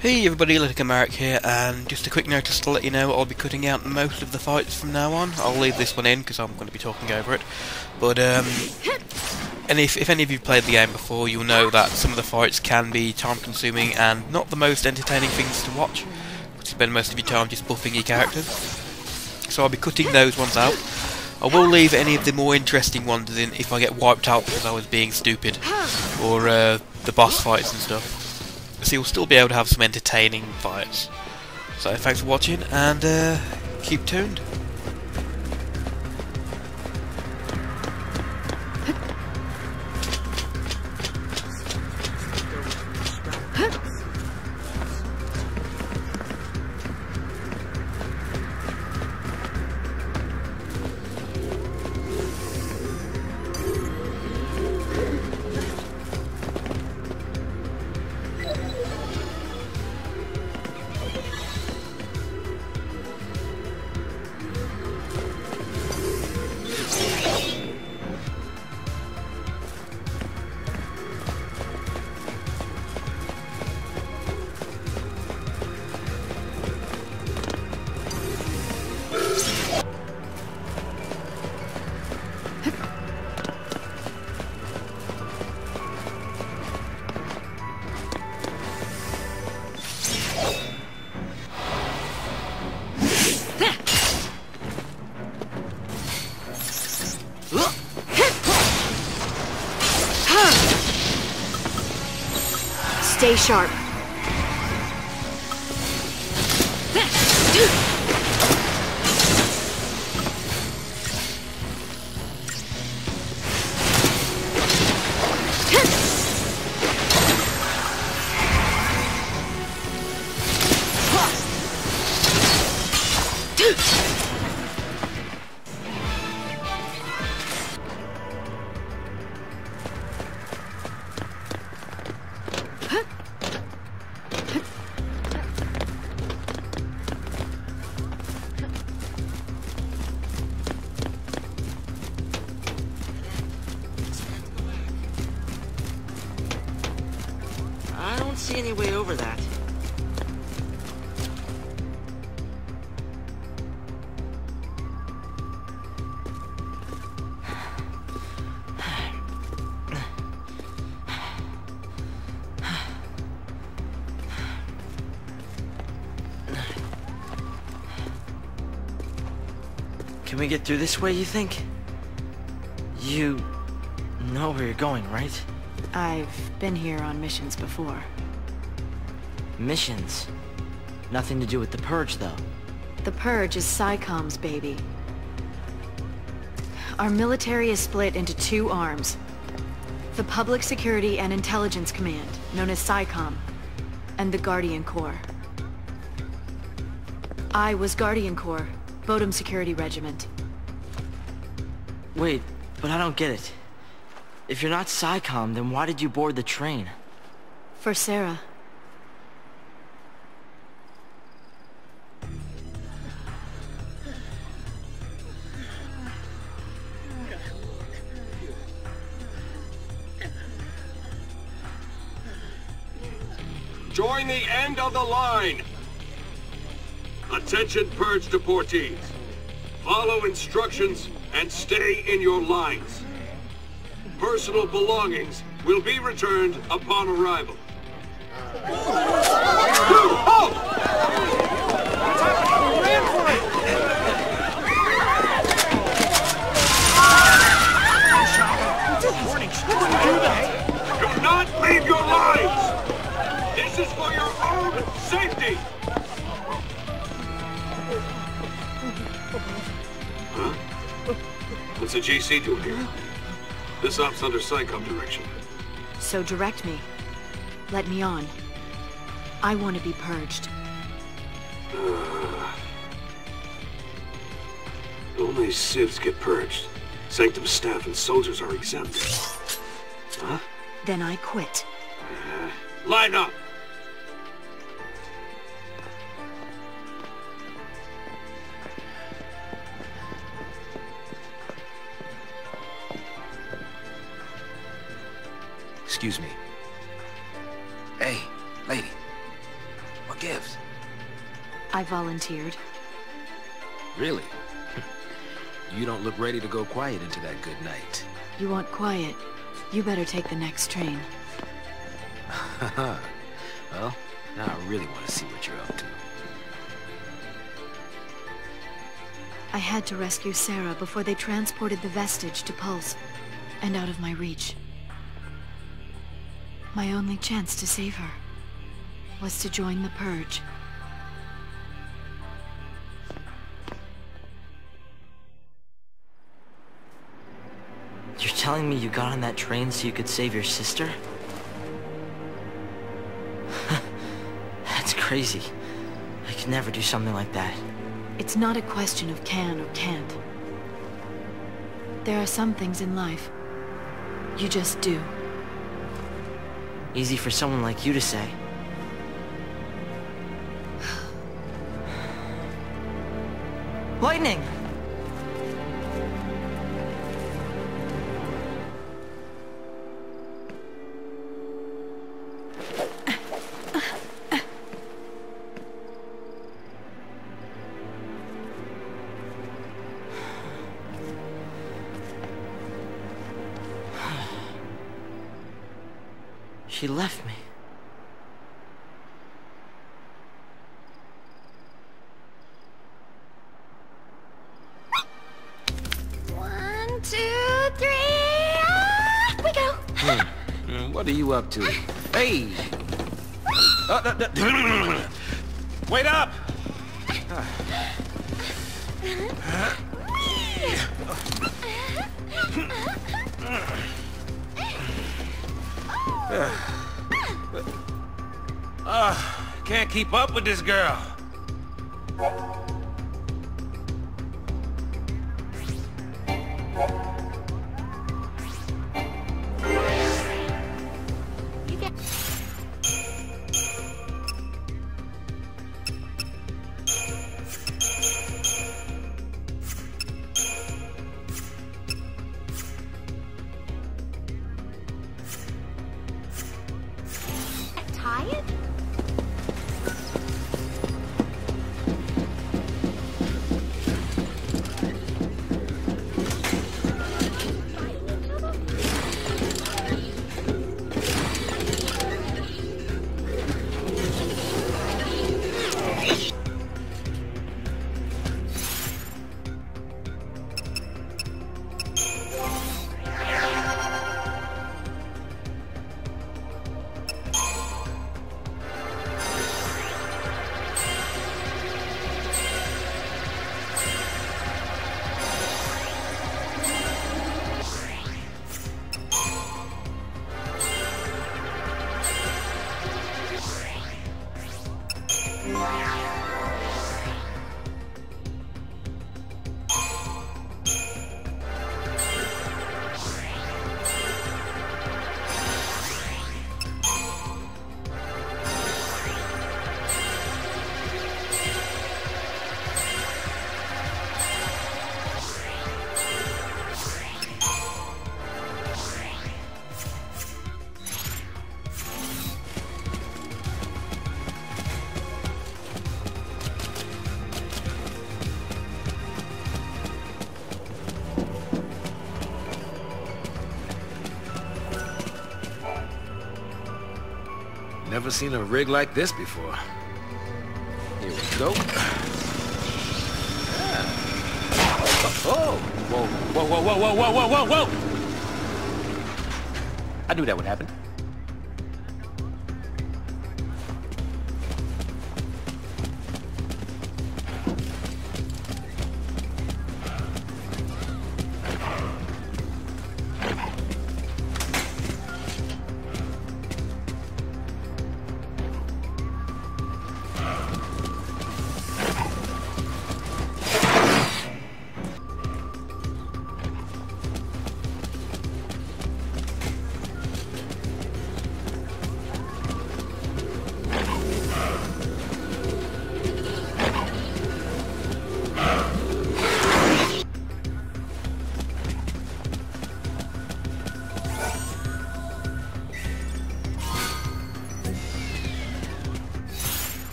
Hey everybody, Marek here, and just a quick notice to let you know I'll be cutting out most of the fights from now on. I'll leave this one in because I'm going to be talking over it. But, um, and if, if any of you played the game before, you'll know that some of the fights can be time consuming and not the most entertaining things to watch. You spend most of your time just buffing your characters. So I'll be cutting those ones out. I will leave any of the more interesting ones in if I get wiped out because I was being stupid, or uh, the boss fights and stuff so you'll still be able to have some entertaining fights. So thanks for watching and uh, keep tuned. Stay sharp. Can we get through this way, you think? You know where you're going, right? I've been here on missions before. Missions. Nothing to do with the Purge, though. The Purge is PSICOM's baby. Our military is split into two arms. The Public Security and Intelligence Command, known as PSICOM, and the Guardian Corps. I was Guardian Corps, Bodhum Security Regiment. Wait, but I don't get it. If you're not PSICOM, then why did you board the train? For Sarah. Join the end of the line. Attention Purge deportees. Follow instructions and stay in your lines. Personal belongings will be returned upon arrival. Halt! Huh? What's the GC doing here? This op's under PSICOM direction. So direct me. Let me on. I want to be purged. Only civs get purged. Sanctum staff and soldiers are exempt. Huh? Then I quit. Line up! Excuse me. Hey, lady. gift. I volunteered. Really? you don't look ready to go quiet into that good night. You want quiet? You better take the next train. well, now I really want to see what you're up to. I had to rescue Sarah before they transported the vestige to Pulse, and out of my reach. My only chance to save her was to join the Purge. You're telling me you got on that train so you could save your sister? That's crazy. I could never do something like that. It's not a question of can or can't. There are some things in life you just do. Easy for someone like you to say. Lightning! What are you up to? Hey! Uh, uh, uh, Wait up! Can't keep up with this girl. Tired? Bye. Never seen a rig like this before. Here we go. Yeah. Oh! Whoa, whoa, whoa, whoa, whoa, whoa, whoa, whoa! I knew that would happen.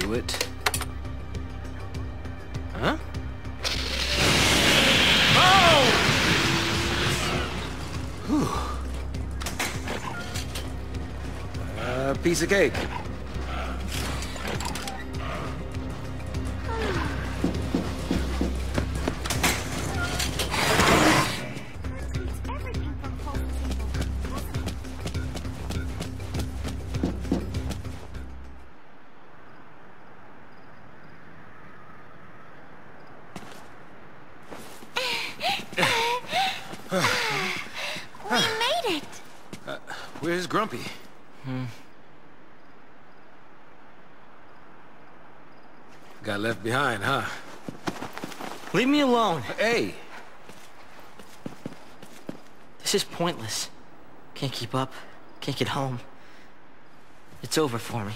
Do it. Huh? Oh! Whew. Uh, piece of cake. Where's Grumpy? Hmm. Got left behind, huh? Leave me alone. Hey, This is pointless. Can't keep up. Can't get home. It's over for me.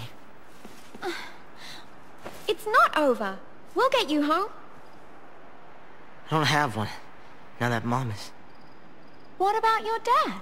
It's not over. We'll get you home. I don't have one. Now that mom is... What about your dad?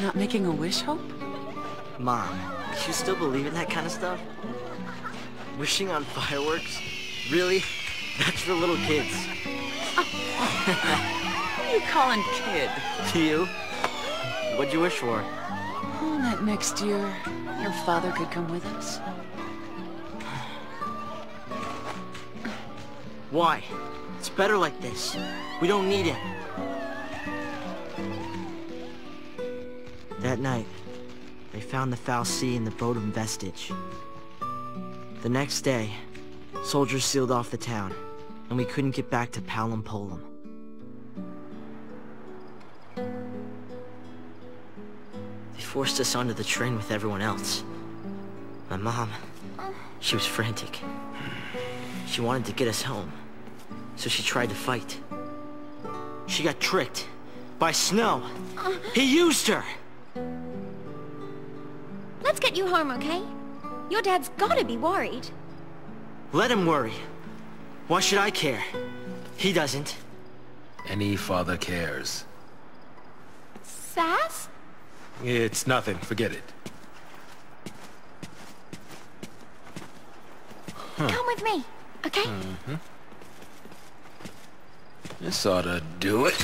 Not making a wish, Hope? Mom, you still believe in that kind of stuff? Wishing on fireworks? Really? That's for little kids. Oh, Who are you calling kid? You? What'd you wish for? Oh, that next year, your father could come with us. Why? It's better like this. We don't need him. That night, they found the fal'Cie in the Bodhum vestige. The next day, soldiers sealed off the town, and we couldn't get back to Palumpolum. They forced us onto the train with everyone else. My mom, she was frantic. She wanted to get us home, so she tried to fight. She got tricked by Snow. He used her! Let's get you home, okay? Your dad's gotta be worried. Let him worry. Why should I care? He doesn't. any father cares. Sazh? It's nothing, forget it. Come with me, okay? Mm-hmm. This oughta do it.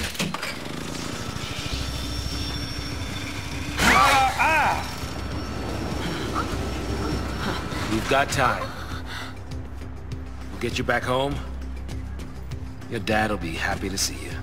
We've got time. We'll get you back home. Your dad'll be happy to see you.